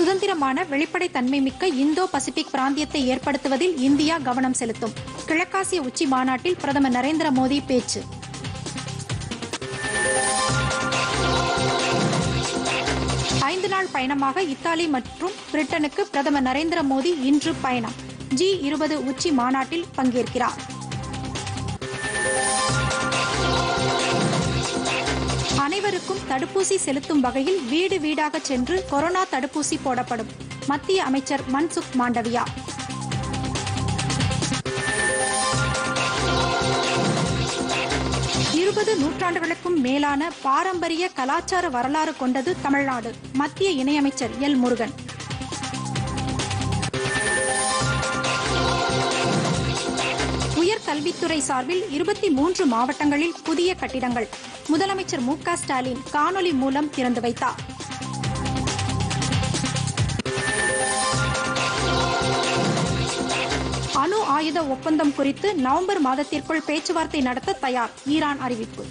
சுதந்திரமான வெளிப்படைத்தன்மை மிக்க இந்தோ பசிபிக் பிராந்தியத்தை ஏற்படுத்துவதில் இந்தியா கவனம் செலுத்தும். கிழக்காசிய உச்சி மாநாட்டில் பிரதமர் நரேந்திர மோடி பேச்சு. ஐந்து நாள் பயணமாக இத்தாலி மற்றும் பிரிட்டனுக்கு பிரதமர் நரேந்திர மோடி இன்று பயணம். ஜி இருபது உச்சி மாநாட்டில் பங்கேற்கிறார். அனைவருக்கும் தடுப்பூசி செலுத்தும் வகையில் வீடு வீடாக சென்று கொரோனா தடுப்பூசி போடப்படும். மத்திய அமைச்சர் மன்சுக் மாண்டவியா. இருபது நூற்றாண்டுகளுக்கும் மேலான பாரம்பரிய கலாச்சார வரலாறு கொண்டது தமிழ்நாடு மத்திய இணையமைச்சர் எல் முருகன். கல்வித்துறை சார்பில் இருபத்தி மூன்று மாவட்டங்களில் புதிய கட்டிடங்கள். முதலமைச்சர் மு க ஸ்டாலின் காணொலி மூலம் திறந்து வைத்தார். அணு ஆயுத ஒப்பந்தம் குறித்து நவம்பர் மாதத்திற்குள் பேச்சுவார்த்தை நடத்த தயார் ஈரான் அறிவிப்பு.